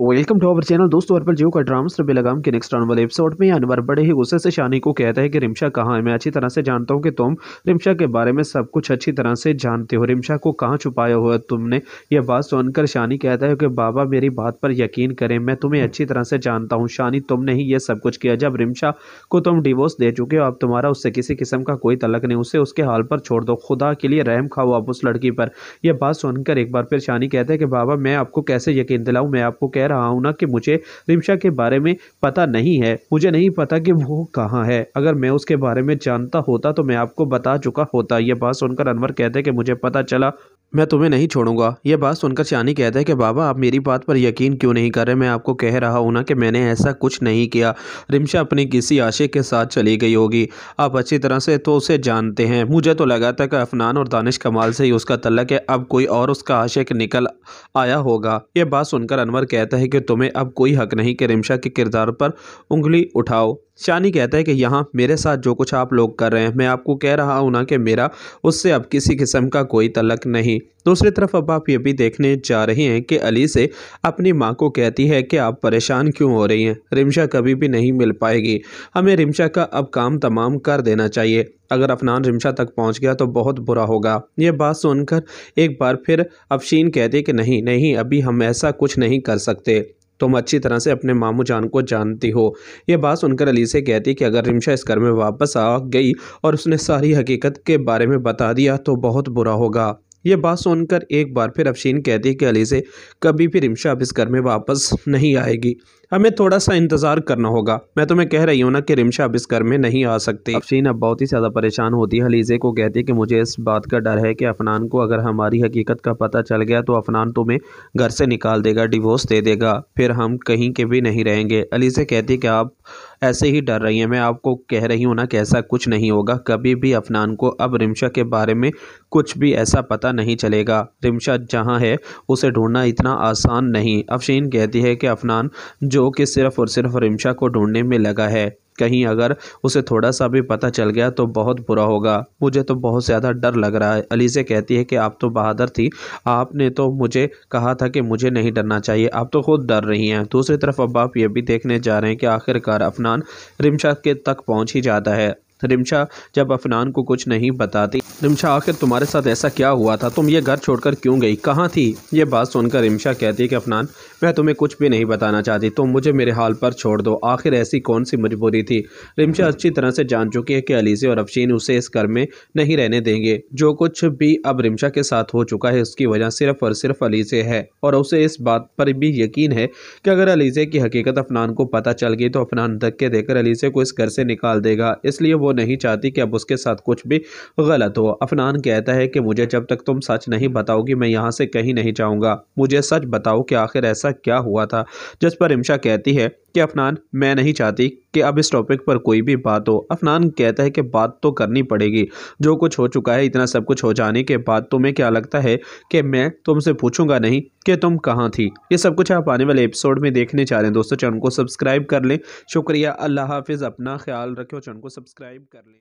Welcome to our channel दोस्तों, और पर जियो का ड्रामा सर लगाम के नेक्स्ट आने वाले एपिसोड में अनवर बड़े ही गुस्से से शानी को कहता है कि रिमशा कहाँ है? मैं अच्छी तरह से जानता हूँ कि तुम रिमशा के बारे में सब कुछ अच्छी तरह से जानते हो। रिमशा को कहाँ छुपाया हुआ तुमने? ये बात सुनकर शानी कहता है कि बाबा, मेरी बात पर यकीन करें, मैं तुम्हें अच्छी तरह से जानता हूँ। शानी, तुमने ही ये सब कुछ किया। जब रिमशा को तुम डिवोर्स दे चुके हो, अब तुम्हारा उससे किसी किस्म का कोई तलक नहीं। उसे उसके हाल पर छोड़ दो। खुदा के लिए रहम खाओ आप उस लड़की पर। यह बात सुनकर एक बार फिर शानी कहता है कि बाबा, मैं आपको कैसे यकीन दिलाऊँ? मैं आपको कह रहा हूँ ना कि मुझे रिमशा के बारे में पता नहीं है। मुझे नहीं पता कि वो कहाँ है। अगर मैं उसके बारे में जानता होता तो मैं आपको बता चुका होता। यह बात सुनकर अनवर कहते कि मुझे पता चला मैं तुम्हें नहीं छोड़ूँगा। यह बात सुनकर शानी कहता है कि, बाबा, आप मेरी बात पर यकीन क्यों नहीं कर रहे? मैं आपको कह रहा हूँ ना कि मैंने ऐसा कुछ नहीं किया। रिमशा अपनी किसी आशिक के साथ चली गई होगी। आप अच्छी तरह से तो उसे जानते हैं। मुझे तो लगा था कि अफनान और दानिश कमाल से ही उसका तल्लक है। अब कोई और उसका आशिक निकल आया होगा। यह बात सुनकर अनवर कहता है कि, तुम्हें अब कोई हक नहीं कि रिमशा के किरदार पर उंगली उठाओ। शानी कहता है कि यहाँ मेरे साथ जो कुछ आप लोग कर रहे हैं, मैं आपको कह रहा हूँ ना कि मेरा, उससे अब किसी किस्म का कोई तलक नहीं। दूसरी तरफ़ अब आप ये भी देखने जा रहे हैं कि अली से अपनी माँ को कहती है कि आप परेशान क्यों हो रही हैं? रिमशा कभी भी नहीं मिल पाएगी। हमें रिमशा का अब काम तमाम कर देना चाहिए। अगर अफनान रिमशा तक पहुँच गया तो बहुत बुरा होगा। ये बात सुनकर एक बार फिर अफशीन कहते कि नहीं नहीं, अभी हम ऐसा कुछ नहीं कर सकते। तुम अच्छी तरह से अपने मामू जान को जानती हो। ये बात सुनकर अली से कहती कि अगर रिमशा इस घर में वापस आ गई और उसने सारी हकीकत के बारे में बता दिया तो बहुत बुरा होगा। ये बात सुनकर एक बार फिर अफशीन कहती कि अली से कभी भी रिमशा अब इस घर में वापस नहीं आएगी। हमें थोड़ा सा इंतज़ार करना होगा। मैं तुम्हें कह रही हूँ ना कि रिमशा अब इस घर में नहीं आ सकती। अफशीन अब बहुत ही ज़्यादा परेशान होती है। हलीजे को कहती है कि मुझे इस बात का डर है कि अफनान को अगर हमारी हकीकत का पता चल गया तो अफनान तुम्हें घर से निकाल देगा, डिवोर्स दे देगा। फिर हम कहीं के भी नहीं रहेंगे। अलीजे कहती है कि आप ऐसे ही डर रही हैं। मैं आपको कह रही हूँ ना कि ऐसा कुछ नहीं होगा। कभी भी अफनान को अब रिमशा के बारे में कुछ भी ऐसा पता नहीं चलेगा। रिमशा जहाँ है, उसे ढूंढना इतना आसान नहीं। अफशीन कहती है कि अफनान जो जो कि सिर्फ़ और सिर्फ़ रिमशा को ढूँढने में लगा है। कहीं अगर उसे थोड़ा सा भी पता चल गया तो बहुत बुरा होगा। मुझे तो बहुत ज़्यादा डर लग रहा है। अलीज़े कहती है कि आप तो बहादुर थी। आपने तो मुझे कहा था कि मुझे नहीं डरना चाहिए। आप तो खुद डर रही हैं। दूसरी तरफ़ अब आप ये भी देखने जा रहे हैं कि आखिरकार अफनान रिमशा के तक पहुँच ही जाता है। रिमशा जब अफनान को कुछ नहीं बताती, रिमशा, आखिर तुम्हारे साथ ऐसा क्या हुआ था? तुम ये घर छोड़कर क्यों गई? कहाँ थी? ये बात सुनकर रिमशा कहती है कि, अफनान, मैं तुम्हें कुछ भी नहीं बताना चाहती, तुम मुझे मेरे हाल पर छोड़ दो। आखिर ऐसी कौन सी मजबूरी थी? रिमशा अच्छी तरह से जान चुकी है कि अलीज़े और अफशीन उसे इस घर में नहीं रहने देंगे। जो कुछ भी अब रिमशा के साथ हो चुका है, उसकी वजह सिर्फ़ और सिर्फ़ अलीज़े है और उसे इस बात पर भी यकीन है कि अगर अलीज़े की हकीकत अफनान को पता चल गई तो अफनान धक्के देकर अलीज़े को इस घर से निकाल देगा। इसलिए वो नहीं चाहती कि अब उसके साथ कुछ भी गलत हो। अफनान कहता है कि मुझे जब तक तुम सच नहीं बताओगी, मैं यहाँ से कहीं नहीं जाऊँगा। मुझे सच बताओ कि आखिर ऐसा क्या हुआ था? जिस पर इमशा कहती है कि अफनान, मैं नहीं चाहती कि अब इस टॉपिक पर कोई भी बात हो। अफनान कहता है कि बात तो करनी पड़ेगी। जो कुछ हो चुका है, इतना सब कुछ हो जाने के बाद तुम्हें क्या लगता है कि मैं तुमसे पूछूँगा नहीं कि तुम कहाँ थी? ये सब कुछ आप आने वाले एपिसोड में देखने चाह रहे हैं। दोस्तों, चैनल को सब्सक्राइब कर लें। शुक्रिया। अल्लाह हाफिज़। अपना ख्याल रखें चैनल को सब्सक्राइब कर लें।